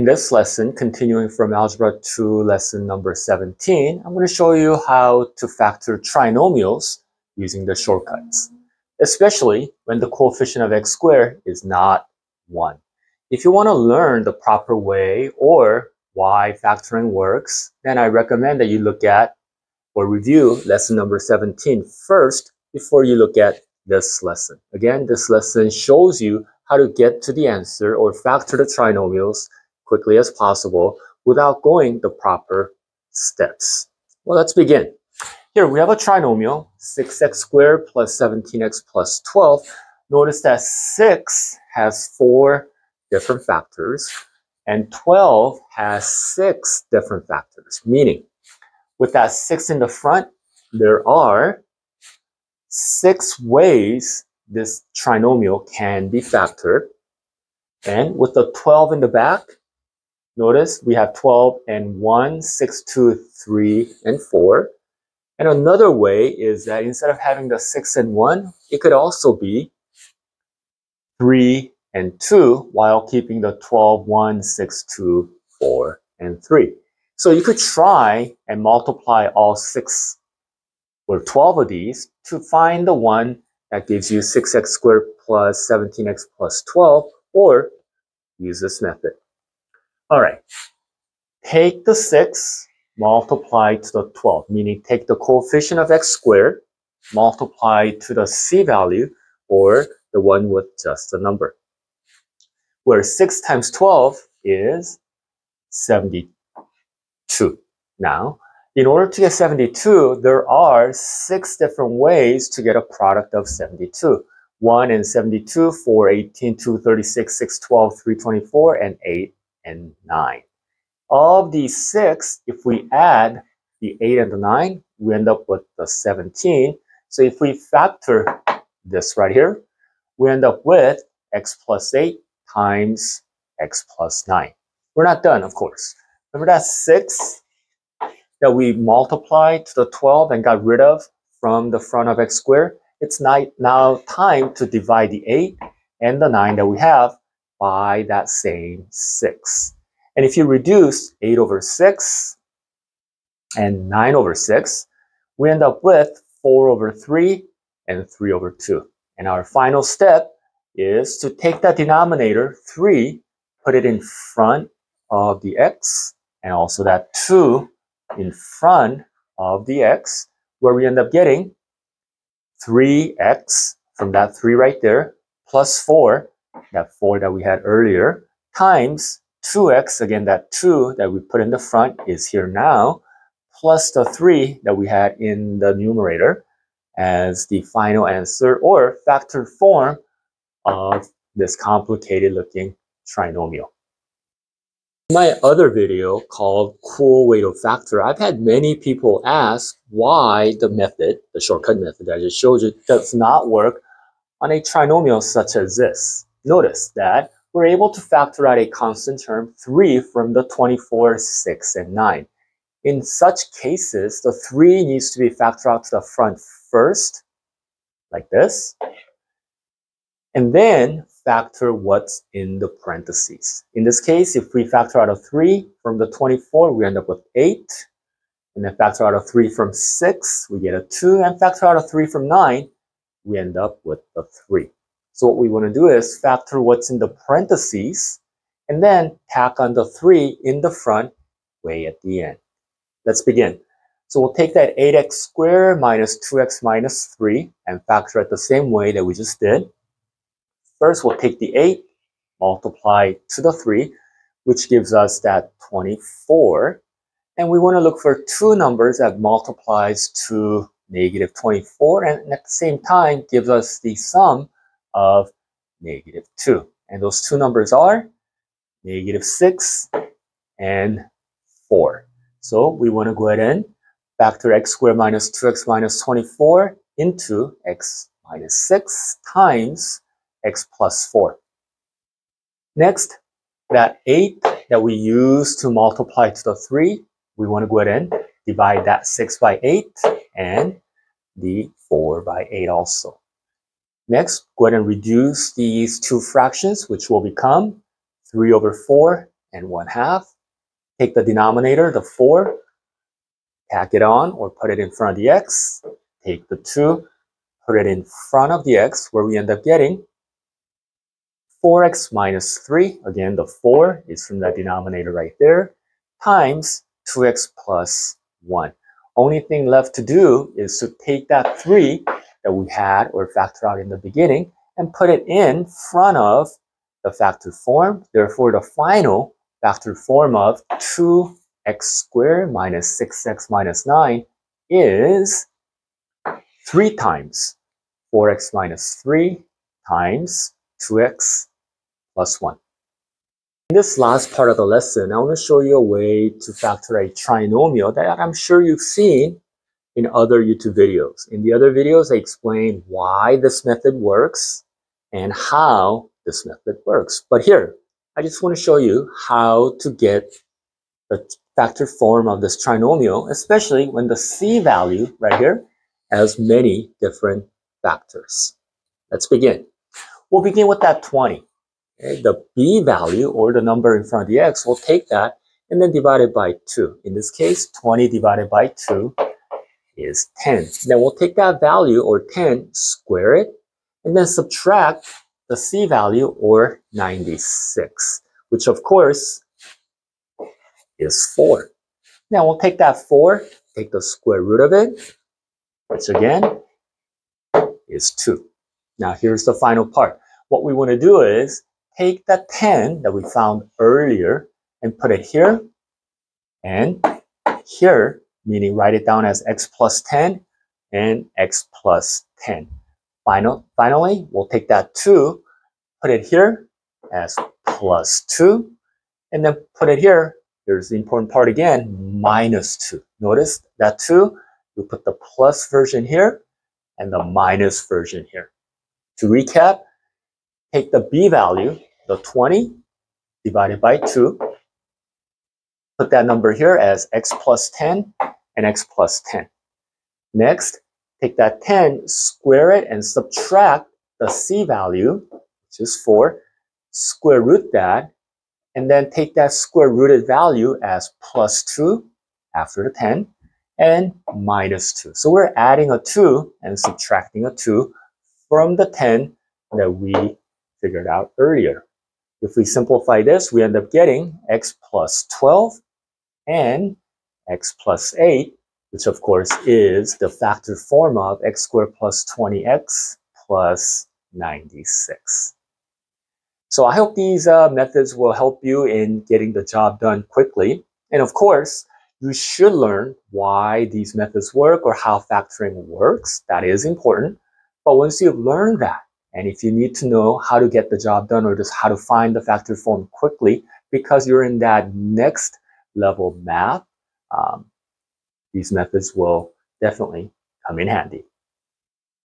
In this lesson, continuing from Algebra 2 lesson number 17, I'm going to show you how to factor trinomials using the shortcuts, especially when the coefficient of x squared is not 1. If you want to learn the proper way or why factoring works, then I recommend that you look at or review lesson number 17 first before you look at this lesson. Again, this lesson shows you how to get to the answer or factor the trinomials quickly as possible without going the proper steps. Well, let's begin. Here we have a trinomial, 6x squared plus 17x plus 12. Notice that 6 has four different factors and 12 has six different factors, meaning with that 6 in the front, there are six ways this trinomial can be factored. And with the 12 in the back, Notice we have 12 and 1, 6, 2, 3, and 4. And another way is that instead of having the 6 and 1, it could also be 3 and 2 while keeping the 12, 1, 6, 2, 4, and 3. So you could try and multiply all 6 or 12 of these to find the one that gives you 6x squared plus 17x plus 12 or use this method. All right. Take the 6, multiply to the 12, meaning take the coefficient of x squared, multiply to the c value, or the one with just a number. Where 6 times 12 is 72. Now, in order to get 72, there are six different ways to get a product of 72. 1 and 72, 4, 18, 2, 36, 6, 12, 324, and 8 and 9. Of these six, if we add the 8 and the 9, we end up with the 17. So if we factor this right here, we end up with x plus 8 times x plus 9. We're not done, of course. Remember that 6 that we multiplied to the 12 and got rid of from the front of x squared? It's now time to divide the 8 and the 9 that we have by that same 6. And if you reduce 8 over 6 and 9 over 6, we end up with 4 over 3 and 3 over 2. And our final step is to take that denominator, 3, put it in front of the x, and also that 2 in front of the x, where we end up getting 3x from that 3 right there, plus 4 that 4 that we had earlier, times 2x, again, that 2 that we put in the front is here now, plus the 3 that we had in the numerator as the final answer or factor form of this complicated looking trinomial. In my other video called Cool Way to Factor, I've had many people ask why the method, the shortcut method that I just showed you, does not work on a trinomial such as this. Notice that we're able to factor out a constant term 3 from the 24, 6, and 9. In such cases, the 3 needs to be factored out to the front first, like this, and then factor what's in the parentheses. In this case, if we factor out a 3 from the 24, we end up with 8. And then factor out a 3 from 6, we get a 2. And factor out a 3 from 9, we end up with a 3. So what we want to do is factor what's in the parentheses and then tack on the 3 in the front way at the end. Let's begin. So we'll take that 8x squared minus 2x minus 3 and factor it the same way that we just did. First, we'll take the 8, multiply to the 3, which gives us that 24. And we want to look for two numbers that multiplies to negative 24 and at the same time gives us the sum of negative 2. And those two numbers are negative 6 and 4. So we want to go ahead and factor x squared minus 2x minus 24 into x minus 6 times x plus 4. Next, that 8 that we use to multiply to the 3, we want to go ahead and divide that 6 by 8 and the 4 by 8 also. Next, go ahead and reduce these two fractions, which will become 3 over 4 and 1 half. Take the denominator, the 4, tack it on or put it in front of the x. Take the 2, put it in front of the x, where we end up getting 4x minus 3. Again, the 4 is from that denominator right there, times 2x plus 1. Only thing left to do is to take that 3 that we had or factor out in the beginning and put it in front of the factor form. Therefore, the final factor form of 2x squared minus 6x minus 9 is 3 times 4x minus 3 times 2x plus 1. In this last part of the lesson, I want to show you a way to factor a trinomial that I'm sure you've seen in other YouTube videos. In the other videos, I explain why this method works and how this method works. But here, I just want to show you how to get the factor form of this trinomial, especially when the c value right here has many different factors. Let's begin. We'll begin with that 20. Okay? The b value or the number in front of the x, we'll take that and then divide it by 2. In this case, 20 divided by 2 is 10. Then we'll take that value or 10, square it, and then subtract the c value or 96, which of course is 4. Now we'll take that 4, take the square root of it, which again is 2. Now here's the final part. What we want to do is take that 10 that we found earlier and put it here and here, meaning write it down as x plus 10 and x plus 10. Final, finally, we'll take that 2, put it here as plus 2, and then put it here, here's the important part again, minus 2. Notice that 2, we put the plus version here and the minus version here. To recap, take the b value, the 20, divided by 2, put that number here as x plus 10 and x plus 10. Next, take that 10, square it, and subtract the c value, which is 4, square root that, and then take that square rooted value as plus 2 after the 10, and minus 2. So we're adding a 2 and subtracting a 2 from the 10 that we figured out earlier. If we simplify this, we end up getting x plus 12 and x plus 8, which of course is the factor form of x squared plus 20x plus 96. So I hope these uh, methods will help you in getting the job done quickly. And of course, you should learn why these methods work or how factoring works. That is important. But once you've learned that, and if you need to know how to get the job done or just how to find the factor form quickly because you're in that next level math, um, these methods will definitely come in handy.